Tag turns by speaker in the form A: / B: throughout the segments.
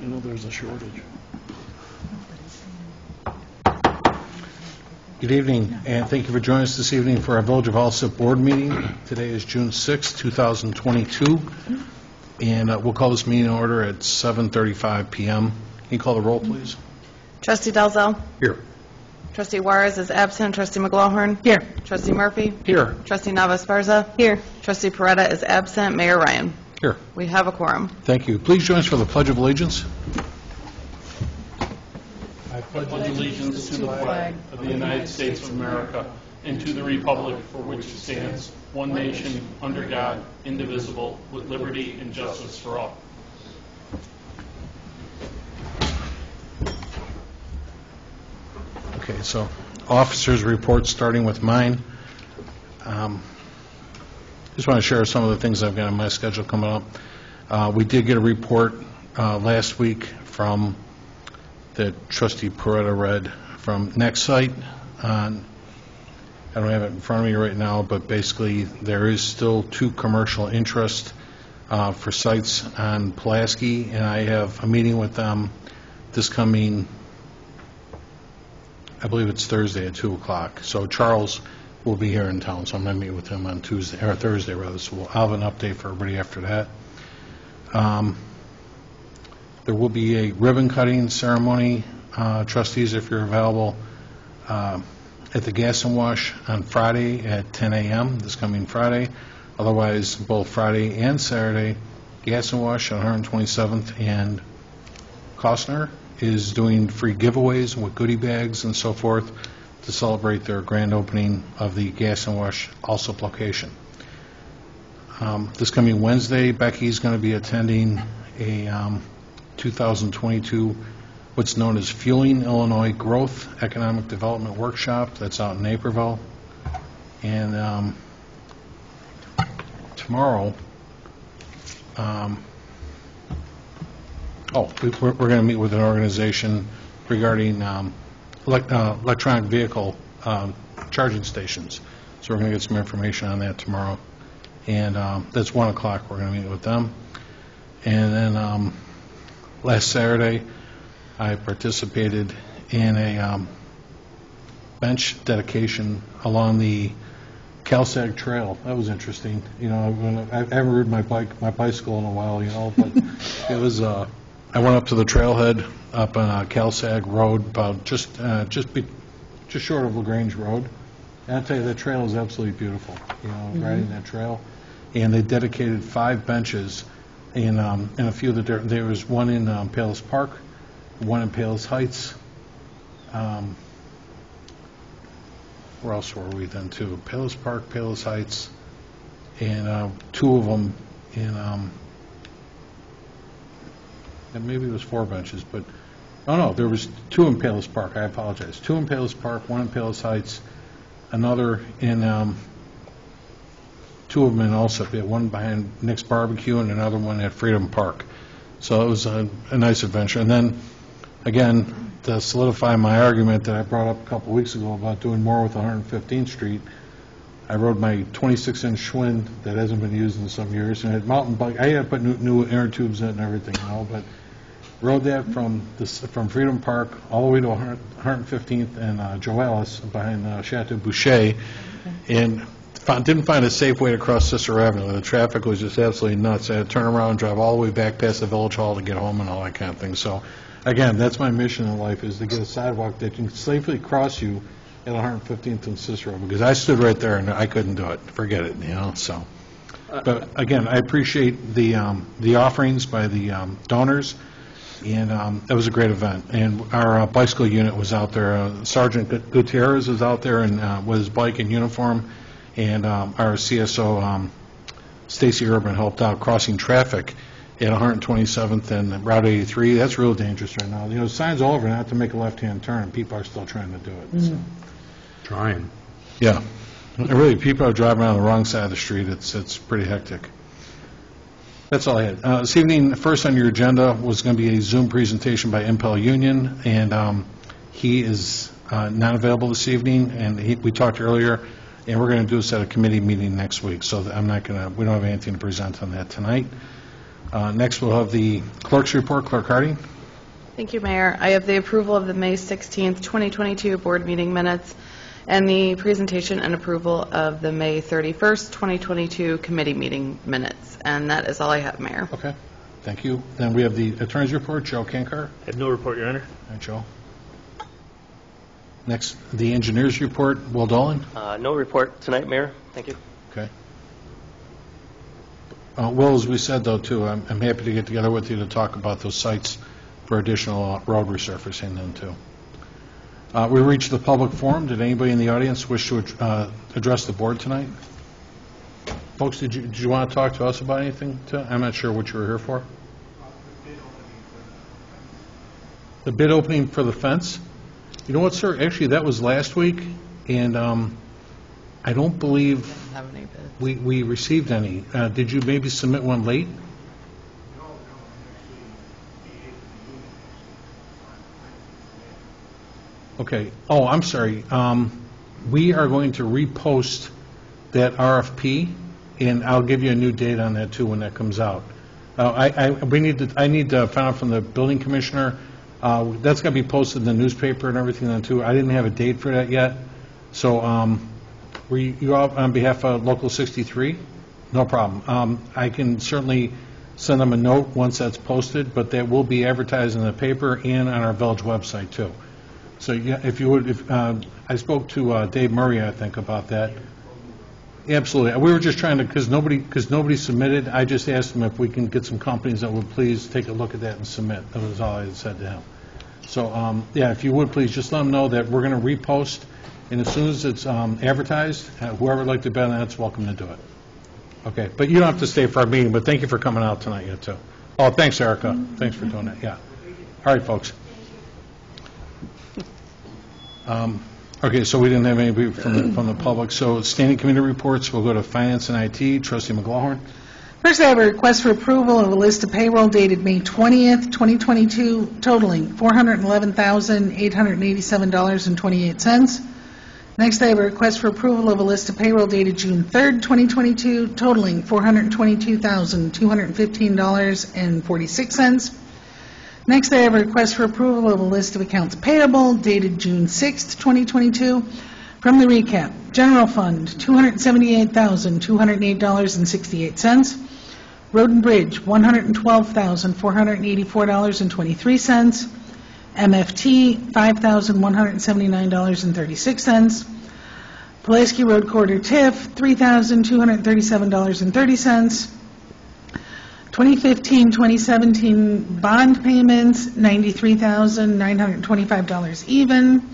A: You know, there's a shortage.
B: Good evening, and thank you for joining us this evening for our Village of Alsip Board meeting. Today is June 6, 2022, and uh, we'll call this meeting in order at 7:35 PM. Can you call the roll, please?
C: Trustee Dalzell.
B: Here.
C: Trustee Juarez is absent. Trustee McGlohan. Here. Trustee Murphy.
B: Here.
C: Trustee Nava Esparza? Here. Trustee Peretta is absent. Mayor Ryan.
B: Here.
C: We have a quorum.
B: Thank you. Please join us for the Pledge of Allegiance.
A: I pledge allegiance to the flag of the United States of America and to the republic for which it stands, one nation, under God, indivisible, with liberty and justice for all.
B: Okay, so officers' reports, starting with mine. Um, Just want to share some of the things I've got on my schedule coming up. Uh, We did get a report uh, last week from the trustee Peretta read from Next Site. on- I don't have it in front of me right now, but basically, there is still two commercial interest uh, for sites on Pulaski, and I have a meeting with them this coming I believe it's Thursday at 2 o'clock. So Charles will be here in town, so I'm going to meet with him on Tuesday, or Thursday, rather, so we'll- have an update for everybody after that. Um, There will be a ribbon-cutting ceremony, uh, trustees, if you're available, uh, at the Gas and Wash on Friday at 10 a.m., this coming Friday. Otherwise, both Friday and Saturday, Gas and Wash on 127th and Kostner is doing free giveaways with goodie bags and so forth to celebrate their grand opening of the Gas and Wash Alsip location. Um, This coming Wednesday, Becky's going to be attending a um, 2022, what's known as Fueling Illinois Growth Economic Development Workshop, that's out in Naperville. And um, tomorrow, um, Oh, we- we're going to meet with an organization regarding um, electronic vehicle um, charging stations. So we're going to get some information on that tomorrow. And um, that's 1 o'clock, we're going to meet with them. And then um, last Saturday, I participated in a um, bench dedication along the Cal-Sag Trail. That was interesting. You know, I I haven't ridden my bike, my bicycle in a while, you know, but it was, uh, I went up to the trailhead up on uh, CalSag Road, about just, uh, just be, just short of LaGrange Road. And I'll tell you, that trail is absolutely beautiful, you know, riding that trail. And they dedicated five benches in, um, in a few of the, dir- there was one in um, Palos Park, one in Palos Heights. um, Where else were we then, too? Palos Park, Palos Heights, and uh, two of them in, um, and maybe it was four benches, but, oh, no, there was two in Palos Park, I apologize. Two in Palos Park, one in Palos Heights, another in, um, two of them in Alsip, Yeah, one behind Nick's Barbecue and another one at Freedom Park. So it was a, a nice adventure. And then, again, to solidify my argument that I brought up a couple weeks ago about doing more with 115th Street, I rode my 26-inch Schwinn that hasn't been used in some years, and had mountain bike, I had to put new, new air tubes in and everything, know, but rode that from, this from Freedom Park all the way to 115th and uh, Joalis behind uh, Chateau Bu-Sche, and found, didn't find a safe way to cross Cicero Avenue. The traffic was just absolutely nuts. I had to turn around and drive all the way back past the Village Hall to get home and all that kind of thing. So, again, that's my mission in life, is to get a sidewalk that can safely cross you at 115th and Cicero, because I stood right there and I couldn't do it. Forget it, you know, so. But again, I appreciate the, um, the offerings by the um, donors, and um, that was a great event. And our uh, bicycle unit was out there, uh, Sergeant Gu- Gutierrez was out there and uh, with his bike and uniform, and um, our CSO, um, Stacy Urban, helped out crossing traffic at 127th and Route 83. That's real dangerous right now. You know, signs all over not to make a left-hand turn, people are still trying to do it, so.
A: Trying.
B: Yeah. Really, people are driving on the wrong side of the street. It's, it's pretty hectic. That's all I had. Uh, This evening, first on your agenda was going to be a Zoom presentation by Impel Union, and um, he is uh, not available this evening, and he- we talked earlier, and we're going to do this at a committee meeting next week, so I'm not going to, we don't have anything to present on that tonight. Uh, Next, we'll have the clerk's report. Clerk Harding?
C: Thank you, Mayor. I have the approval of the May 16th, 2022 board meeting minutes and the presentation and approval of the May 31st, 2022 committee meeting minutes. And that is all I have, Mayor.
B: Okay, thank you. Then we have the attorney's report. Joe Cainkar?
D: I have no report, Your Honor.
B: All right, Joe. Next, the engineer's report. Will Dolan?
D: Uh, No report tonight, Mayor. Thank you.
B: Okay. Uh, Will, as we said, though, too, I'm I'm happy to get together with you to talk about those sites for additional uh, road resurfacing then, too. Uh, We reached the public forum. Did anybody in the audience wish to uh, address the board tonight? Folks, did you, did you want to talk to us about anything? to- I'm not sure what you were here for. The bid opening for the fence? You know what, sir? Actually, that was last week, and um, I don't believe
C: Don't have any bids.
B: we, we received any. Uh, Did you maybe submit one late? Okay. Oh, I'm sorry. Um, We are going to repost that RFP, and I'll give you a new date on that, too, when that comes out. Uh, I, I, we need to, I need to find out from the building commissioner. Uh, That's going to be posted in the newspaper and everything then, too. I didn't have a date for that yet. So, um, were you, you all on behalf of Local 63? No problem. Um, I can certainly send them a note once that's posted, but that will be advertised in the paper and on our village website, too. So, yeah, if you would, if, uh, I spoke to uh, Dave Murray, I think, about that. Absolutely. We were just trying to, because nobody, because nobody submitted, I just asked them if we can get some companies that would please take a look at that and submit. That was all I had said to him. So, um, yeah, if you would, please, just let them know that we're going to repost, and as soon as it's um, advertised, uh, whoever would like to bet on that's welcome to do it. Okay, but you don't have to stay for our meeting, but thank you for coming out tonight, you too. Oh, thanks, Erica. Thanks for doing that, yeah. All right, folks. Um, Okay, so we didn't have anybody from the, from the public, so standing committee reports, we'll go to finance and IT. Trustee McGlawhorn?
E: First, I have a request for approval of a list of payroll dated May 20th, 2022, totaling $411,887.28. Next, I have a request for approval of a list of payroll dated June 3rd, 2022, totaling $422,215.46. Next, I have a request for approval of a list of accounts payable dated June 6th, 2022. From the recap, General Fund, $278,208.68. Road and Bridge, $112,484.23. MFT, $5,179.36. Pulaski Road Corridor TIF, $3,237.30. 2015-2017 bond payments, $93,925 even.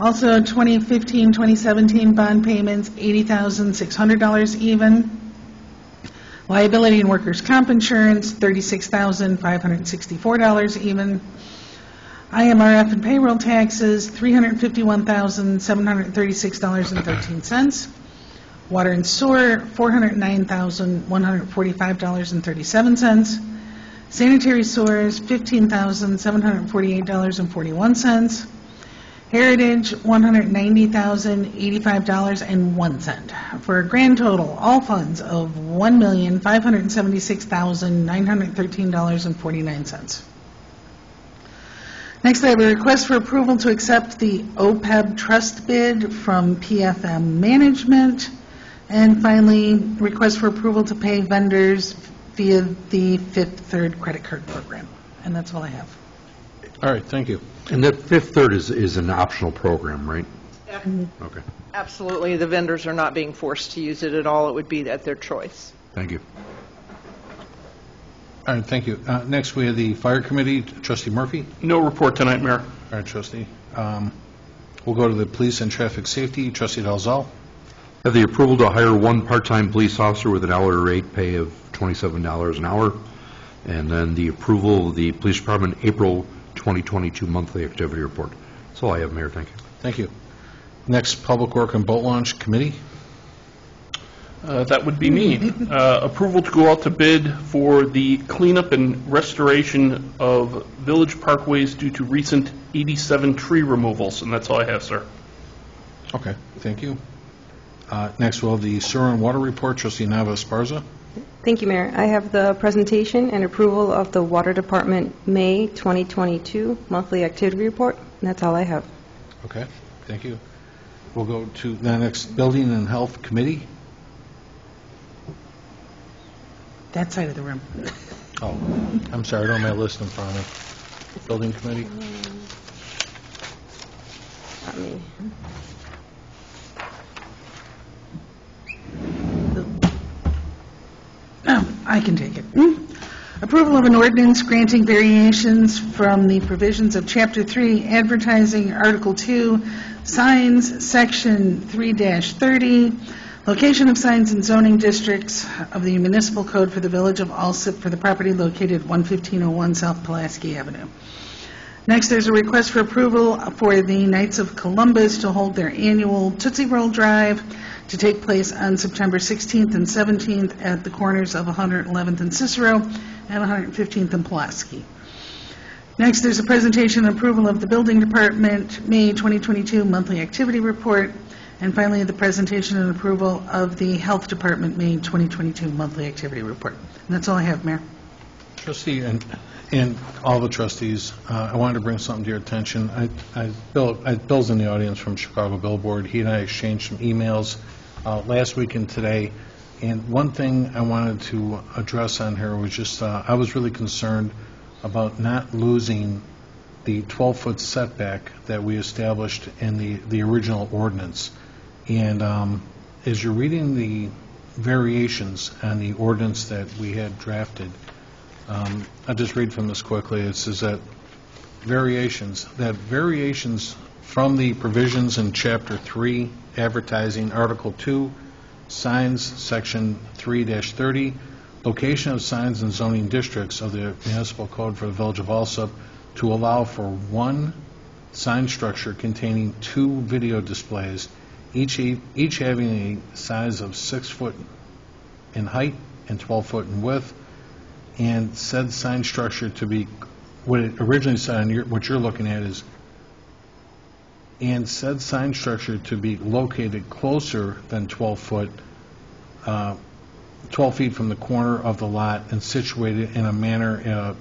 E: Also, 2015-2017 bond payments, $80,600 even. Liability and workers' comp insurance, $36,564 even. IMRF and payroll taxes, $351,736.13. Water and sewer, $409,145.37. Sanitary sewers, $15,748.41. Heritage, $190,085.01, for a grand total, all funds of $1,576,913.49. Next, I have a request for approval to accept the OPEB trust bid from PFM Management. And finally, request for approval to pay vendors via the Fifth Third Credit Card Program. And that's all I have.
B: All right, thank you.
F: And that Fifth Third is, is an optional program, right? Okay,
G: Absolutely, the vendors are not being forced to use it at all. It would be at their choice.
F: thank you.
B: All right, thank you. Uh, Next, we have the Fire Committee. Trustee Murphy?
A: No report tonight, Mayor.
B: All right, trustee. Um, We'll go to the Police and Traffic Safety. Trustee Dalzell?
F: Have the approval to hire one part-time police officer with an hourly rate pay of $27 an hour, and then the approval of the Police Department April 2022 monthly activity report. That's all I have, Mayor, thank you.
B: Thank you. Next, Public Work and Boat Launch Committee.
A: Uh, That would be me. Uh, Approval to go out to bid for the cleanup and restoration of village parkways due to recent 87 tree removals, and that's all I have, sir.
B: Okay, thank you. Uh, Next, we'll have the Sewer and Water Report. Trustee Nava Esparza?
H: Thank you, Mayor. I have the presentation and approval of the Water Department May 2022 monthly activity report, and that's all I have.
B: Okay, thank you. We'll go to the next Building and Health Committee.
E: That side of the room.
B: Oh, I'm sorry, I don't have my list in front of me. Building Committee?
H: Not me.
E: Oh, I can take it. Hmm? Approval of an ordinance granting variations from the provisions of Chapter 3 Advertising, Article 2, Signs, Section 3-30, Location of signs in zoning districts of the municipal code for the Village of Alsip for the property located at 11501 South Pulaski Avenue. Next, there's a request for approval for the Knights of Columbus to hold their annual Tootsie Roll Drive to take place on September 16th and 17th at the corners of 111th and Cicero and 115th and Pulaski. Next, there's a presentation and approval of the Building Department May 2022 monthly activity report. And finally, the presentation and approval of the Health Department May 2022 monthly activity report. And that's all I have, Mayor.
B: Trustee, and, and all the trustees, uh, I wanted to bring something to your attention. I, I, Bill, I- Bill's in the audience from Chicago Billboard. He and I exchanged some emails uh, last week and today. And one thing I wanted to address on here was just, uh, I was really concerned about not losing the 12-foot setback that we established in the, the original ordinance. And um, as you're reading the variations on the ordinance that we had drafted, um, I'll just read from this quickly. It says that variations, that variations from the provisions in Chapter 3, advertising, Article 2, signs, Section 3-30, location of signs in zoning districts of the municipal code for the Village of Alsip to allow for one sign structure containing two video displays, each, each having a size of six foot in height and 12 foot in width, and said sign structure to be, what it originally said, on your- what you're looking at is, and said sign structure to be located closer than 12 foot, uh, 12 feet from the corner of the lot and situated in a manner, in a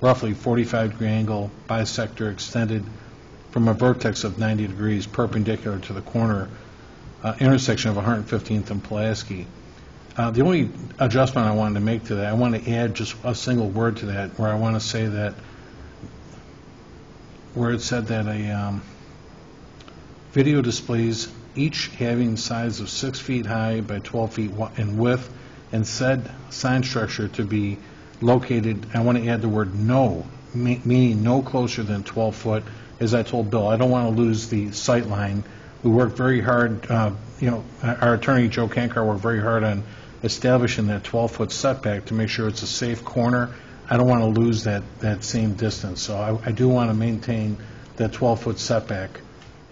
B: roughly 45 degree angle bisector extended from a vertex of 90 degrees perpendicular to the corner uh, intersection of 115th and Pulaski. Uh, The only adjustment I wanted to make to that, I want to add just a single word to that, where I want to say that, where it said that a um, video displays each having size of six feet high by 12 feet in width, and said sign structure to be located, I want to add the word "no," me- meaning no closer than 12 foot. As I told Bill, I don't want to lose the sight line. We worked very hard, uh, you know, our attorney, Joe Cainkar, worked very hard on establishing that 12-foot setback to make sure it's a safe corner. I don't want to lose that, that same distance, so I I do want to maintain that 12-foot setback.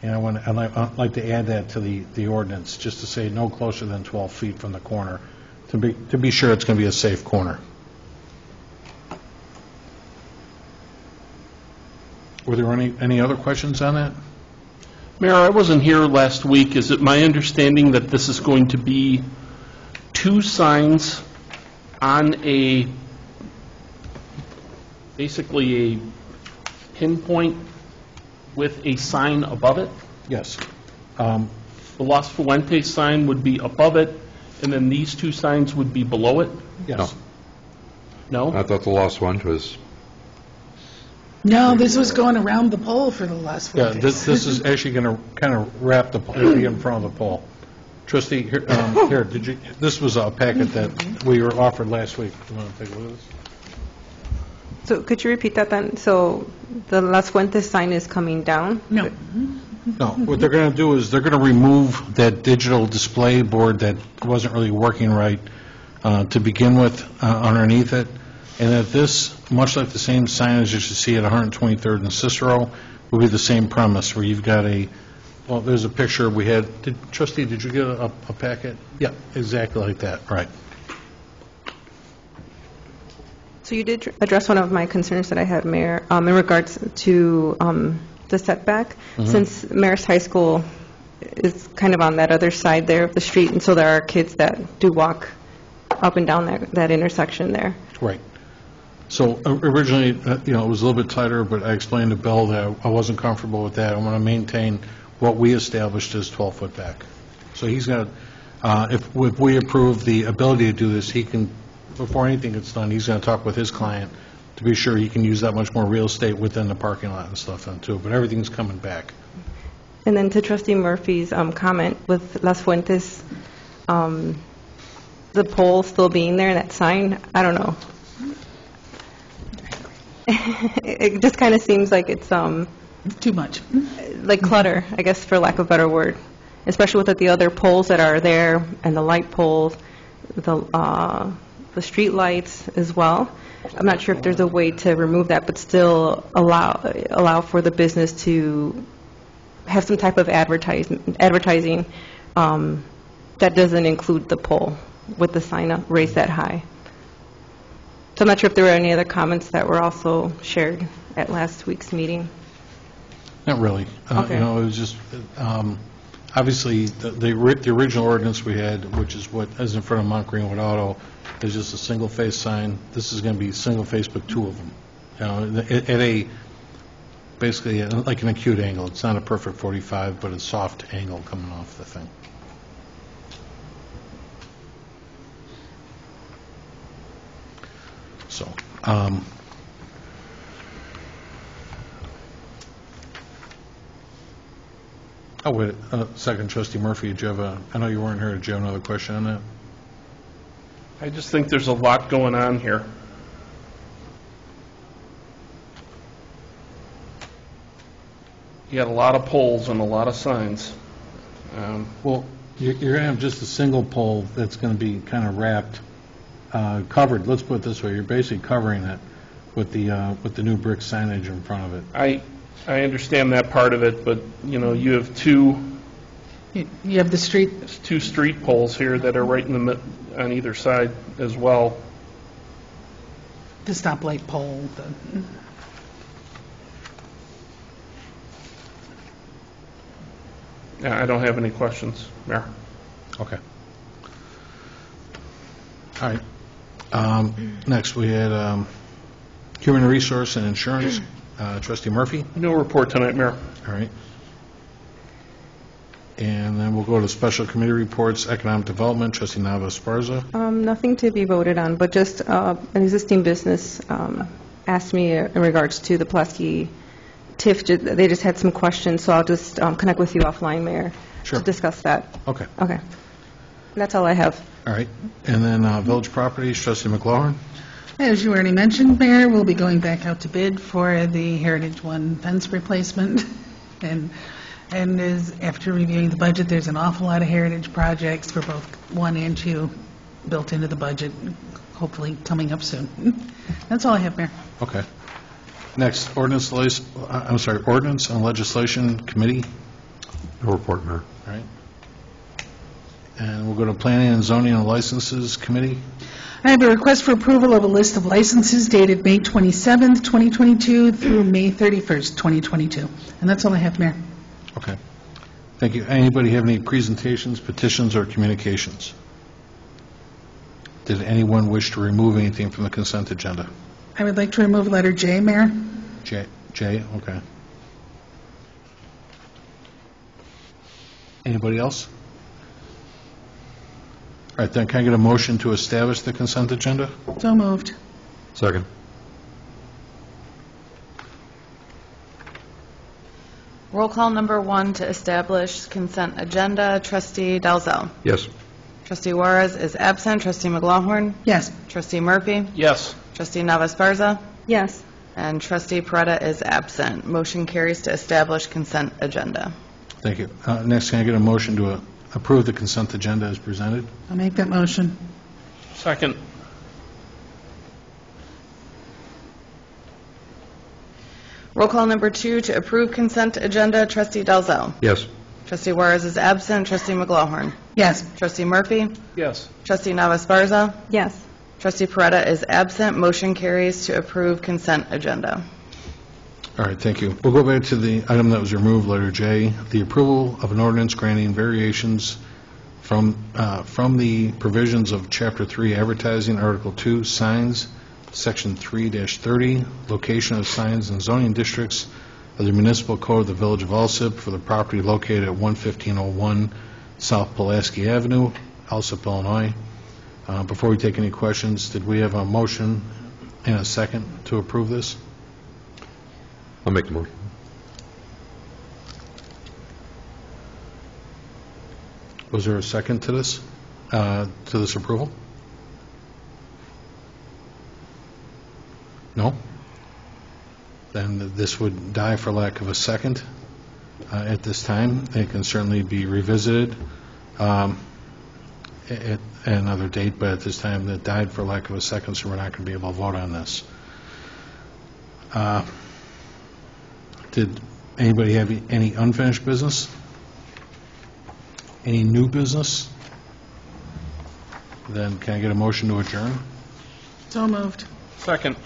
B: And I want, I'd like- I'd like to add that to the, the ordinance, just to say no closer than 12 feet from the corner, to be, to be sure it's going to be a safe corner. Were there any, any other questions on that?
A: Mayor, I wasn't here last week. Is it my understanding that this is going to be two signs on a, basically a pinpoint with a sign above it?
B: Yes. Um,
A: The Las Fuentes sign would be above it, and then these two signs would be below it?
B: Yes.
A: No?
F: I thought the last one was,
E: No, this was going around the pole for the last four
B: Yeah,
E: days.
B: this, this is actually going to kind of wrap the, it'll be in front of the pole. Trustee, here, um, here, did you, this was a packet that we were offered last week. You want to take a look at this?
H: So could you repeat that then? So the Las Fuentes sign is coming down?
E: No.
B: No, what they're going to do is, they're going to remove that digital display board that wasn't really working right uh, to begin with uh, underneath it, and that this, much like the same sign as you should see at 123rd and Cicero, will be the same premise, where you've got a, well, there's a picture we had, Did- trustee, did you get a a packet? Yeah, exactly like that, right.
H: So you did address one of my concerns that I had, Mayor, um, in regards to um, the setback. Since Marist High School is kind of on that other side there of the street, and so there are kids that do walk up and down that that intersection there.
B: Right. So o- originally, uh, you know, it was a little bit tighter, but I explained to Bill that I wasn't comfortable with that. I want to maintain what we established as 12-foot back. So he's going to, if if we approve the ability to do this, he can, before anything gets done, he's going to talk with his client to be sure he can use that much more real estate within the parking lot and stuff then too, but everything's coming back.
H: And then to trustee Murphy's um, comment with Las Fuentes, um, the pole still being there, and that sign, I don't know. It just kind of seems like it's um,
E: Too much.
H: like clutter, I guess, for lack of a better word, especially with the other poles that are there and the light poles, the, uh, the street lights as well. I'm not sure if there's a way to remove that, but still allow, allow for the business to have some type of advertising, advertising um, that doesn't include the pole with the sign up raised that high. So I'm not sure if there were any other comments that were also shared at last week's meeting.
B: Not really. Uh,
H: Okay.
B: You know, it was just, um, obviously, the the the original ordinance we had, which is what is in front of Mount Greenwood Auto, is just a single-face sign. This is going to be single-face, but two of them. You know, at at a, basically, uh, like an acute angle. It's not a perfect 45, but a soft angle coming off the thing. So, um, Oh, wait, uh, second trustee Murphy, did you have a, I know you weren't here, did you have another question on that?
A: I just think there's a lot going on here. You got a lot of poles and a lot of signs. Um,
B: Well, you're you're going to have just a single pole that's going to be kind of wrapped, uh, covered, let's put it this way, you're basically covering it with the, uh, with the new brick signage in front of it.
A: I, I understand that part of it, but, you know, you have two,
E: You you have the street,
A: two street poles here that are right in the, mid- on either side as well.
E: the stoplight pole, the,
A: Yeah, I don't have any questions, Mayor.
B: Okay. All right. Um, Next, we had um, Human Resource and Insurance, Uh, trustee Murphy,
A: No report tonight, Mayor.
B: all right. And then we'll go to Special Committee Reports, Economic Development, trustee Nava Esparza.
H: Um, Nothing to be voted on, but just uh, an existing business um, asked me in regards to the Pulaski TIF, ju- they just had some questions, so I'll just um, connect with you offline, Mayor,
B: Sure.
H: to discuss that.
B: Okay,
H: Okay. That's all I have.
B: all right. And then uh, Village Properties, trustee McLaurin.
E: As you already mentioned, Mayor, we'll be going back out to bid for the Heritage One fence replacement. And, and as, after reviewing the budget, there's an awful lot of heritage projects for both one and two built into the budget, hopefully coming up soon. That's all I have, Mayor.
B: Okay. Next, ordinance, lis- uh, I'm sorry, Ordinance and Legislation Committee,
F: No report, Mayor.
B: all right. And we'll go to Planning and Zoning and Licenses Committee.
E: I have a request for approval of a list of licenses dated May 27th, 2022 through May 31st, 2022. And that's all I have, Mayor.
B: Okay. Thank you. Anybody have any presentations, petitions, or communications? Did anyone wish to remove anything from the consent agenda?
E: I would like to remove letter J, Mayor.
B: J, J, okay. Anybody else? All right, then, can I get a motion to establish the consent agenda?
E: So moved.
F: Second.
C: Roll call number one to establish consent agenda, trustee Dalzell.
F: Yes.
C: Trustee Juarez is absent, trustee McLaughlin,
E: Yes.
C: trustee Murphy,
A: Yes.
C: trustee Nava Esparza.
H: Yes.
C: and trustee Peretta is absent. Motion carries to establish consent agenda.
B: Thank you. Uh, Next, can I get a motion to uh, approve the consent agenda as presented?
E: I'll make that motion.
A: Second.
C: Roll call number two to approve consent agenda, trustee Dalzell.
F: Yes.
C: Trustee Juarez is absent, trustee McLaughlin,
E: Yes.
C: trustee Murphy,
A: Yes.
C: trustee Nava Esparza,
H: Yes.
C: trustee Peretta is absent. Motion carries to approve consent agenda.
B: All right, thank you. We'll go back to the item that was removed, letter J, the approval of an ordinance granting variations from, uh, from the provisions of Chapter 3 Advertising, Article 2 Signs, Section 3-30, Location of Signs and Zoning Districts of the Municipal Code of the Village of Alsip for the property located at 11501 South Pulaski Avenue, Alsip, Illinois. Uh, Before we take any questions, did we have a motion and a second to approve this?
F: I'll make the motion.
B: Was there a second to this, uh, to this approval? No? Then this would die for lack of a second uh, at this time. It can certainly be revisited um, at another date, but at this time, it died for lack of a second, so we're not going to be able to vote on this. Uh, Did anybody have any unfinished business? Any new business? Then can I get a motion to adjourn?
E: So moved.
A: Second.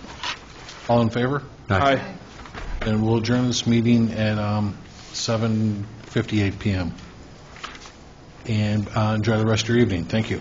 B: All in favor?
A: Aye.
B: And we'll adjourn this meeting at um, 7:58 PM. And uh, enjoy the rest of your evening. Thank you.